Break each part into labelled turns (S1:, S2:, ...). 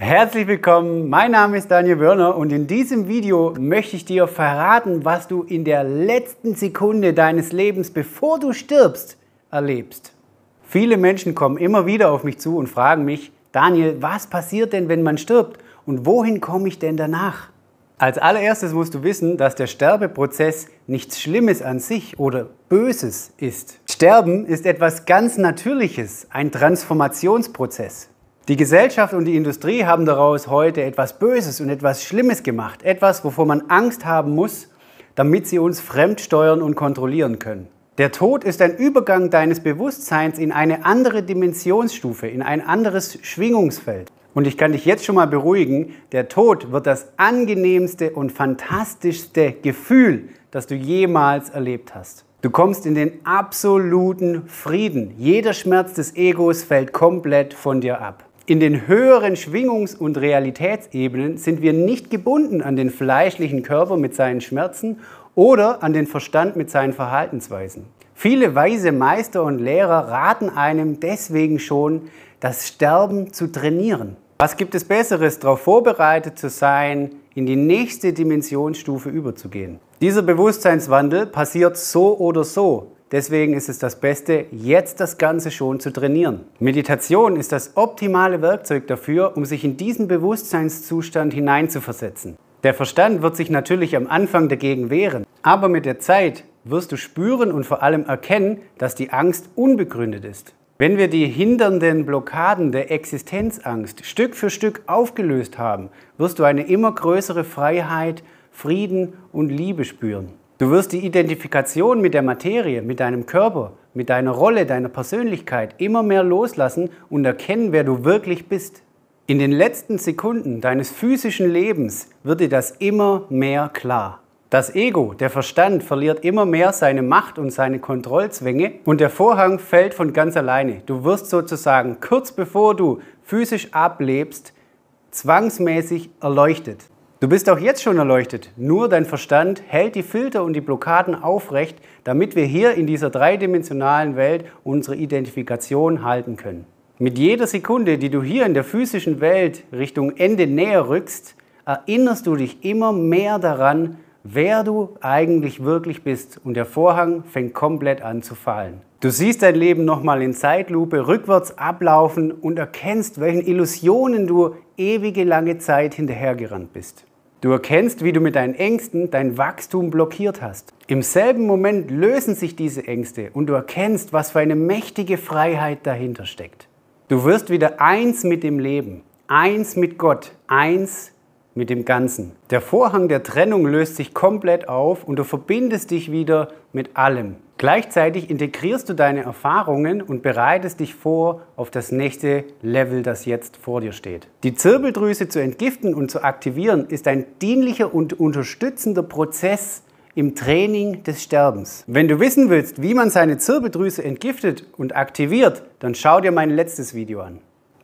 S1: Herzlich willkommen, mein Name ist Daniel Wörner und in diesem Video möchte ich dir verraten, was du in der letzten Sekunde deines Lebens, bevor du stirbst, erlebst. Viele Menschen kommen immer wieder auf mich zu und fragen mich, Daniel, was passiert denn, wenn man stirbt und wohin komme ich denn danach? Als allererstes musst du wissen, dass der Sterbeprozess nichts Schlimmes an sich oder Böses ist. Sterben ist etwas ganz Natürliches, ein Transformationsprozess. Die Gesellschaft und die Industrie haben daraus heute etwas Böses und etwas Schlimmes gemacht. Etwas, wovor man Angst haben muss, damit sie uns fremdsteuern und kontrollieren können. Der Tod ist ein Übergang deines Bewusstseins in eine andere Dimensionsstufe, in ein anderes Schwingungsfeld. Und ich kann dich jetzt schon mal beruhigen, der Tod wird das angenehmste und fantastischste Gefühl, das du jemals erlebt hast. Du kommst in den absoluten Frieden. Jeder Schmerz des Egos fällt komplett von dir ab. In den höheren Schwingungs- und Realitätsebenen sind wir nicht gebunden an den fleischlichen Körper mit seinen Schmerzen oder an den Verstand mit seinen Verhaltensweisen. Viele weise Meister und Lehrer raten einem deswegen schon, das Sterben zu trainieren. Was gibt es Besseres, darauf vorbereitet zu sein, in die nächste Dimensionsstufe überzugehen? Dieser Bewusstseinswandel passiert so oder so. Deswegen ist es das Beste, jetzt das Ganze schon zu trainieren. Meditation ist das optimale Werkzeug dafür, um sich in diesen Bewusstseinszustand hineinzuversetzen. Der Verstand wird sich natürlich am Anfang dagegen wehren, aber mit der Zeit wirst du spüren und vor allem erkennen, dass die Angst unbegründet ist. Wenn wir die hindernden Blockaden der Existenzangst Stück für Stück aufgelöst haben, wirst du eine immer größere Freiheit, Frieden und Liebe spüren. Du wirst die Identifikation mit der Materie, mit deinem Körper, mit deiner Rolle, deiner Persönlichkeit immer mehr loslassen und erkennen, wer du wirklich bist. In den letzten Sekunden deines physischen Lebens wird dir das immer mehr klar. Das Ego, der Verstand, verliert immer mehr seine Macht und seine Kontrollzwänge und der Vorhang fällt von ganz alleine. Du wirst sozusagen kurz bevor du physisch ablebst, zwangsmäßig erleuchtet. Du bist auch jetzt schon erleuchtet, nur dein Verstand hält die Filter und die Blockaden aufrecht, damit wir hier in dieser dreidimensionalen Welt unsere Identifikation halten können. Mit jeder Sekunde, die du hier in der physischen Welt Richtung Ende näher rückst, erinnerst du dich immer mehr daran, wer du eigentlich wirklich bist und der Vorhang fängt komplett an zu fallen. Du siehst dein Leben nochmal in Zeitlupe rückwärts ablaufen und erkennst, welchen Illusionen du ewige lange Zeit hinterhergerannt bist. Du erkennst, wie du mit deinen Ängsten dein Wachstum blockiert hast. Im selben Moment lösen sich diese Ängste und du erkennst, was für eine mächtige Freiheit dahinter steckt. Du wirst wieder eins mit dem Leben, eins mit Gott, eins mit dem Ganzen. Der Vorhang der Trennung löst sich komplett auf und du verbindest dich wieder mit allem. Gleichzeitig integrierst du deine Erfahrungen und bereitest dich vor auf das nächste Level, das jetzt vor dir steht. Die Zirbeldrüse zu entgiften und zu aktivieren ist ein dienlicher und unterstützender Prozess im Training des Sterbens. Wenn du wissen willst, wie man seine Zirbeldrüse entgiftet und aktiviert, dann schau dir mein letztes Video an.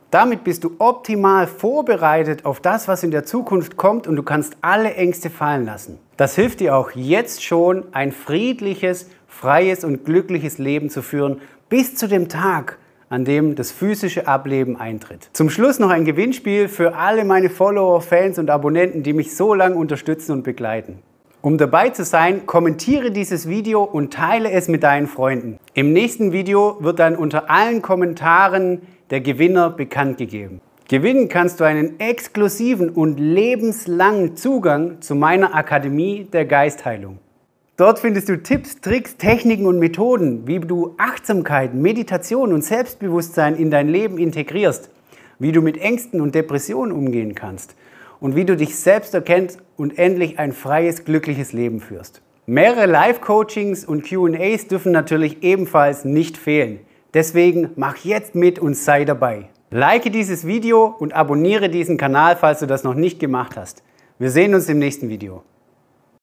S1: Damit bist du optimal vorbereitet auf das, was in der Zukunft kommt und du kannst alle Ängste fallen lassen. Das hilft dir auch jetzt schon, ein friedliches, freies und glückliches Leben zu führen, bis zu dem Tag, an dem das physische Ableben eintritt. Zum Schluss noch ein Gewinnspiel für alle meine Follower, Fans und Abonnenten, die mich so lange unterstützen und begleiten. Um dabei zu sein, kommentiere dieses Video und teile es mit deinen Freunden. Im nächsten Video wird dann unter allen Kommentaren der Gewinner bekannt gegeben. Gewinnen kannst du einen exklusiven und lebenslangen Zugang zu meiner Akademie der Geistheilung. Dort findest du Tipps, Tricks, Techniken und Methoden, wie du Achtsamkeit, Meditation und Selbstbewusstsein in dein Leben integrierst, wie du mit Ängsten und Depressionen umgehen kannst und wie du dich selbst erkennst und endlich ein freies, glückliches Leben führst. Mehrere Live-Coachings und QAs dürfen natürlich ebenfalls nicht fehlen. Deswegen mach jetzt mit und sei dabei. Like dieses Video und abonniere diesen Kanal, falls du das noch nicht gemacht hast. Wir sehen uns im nächsten Video.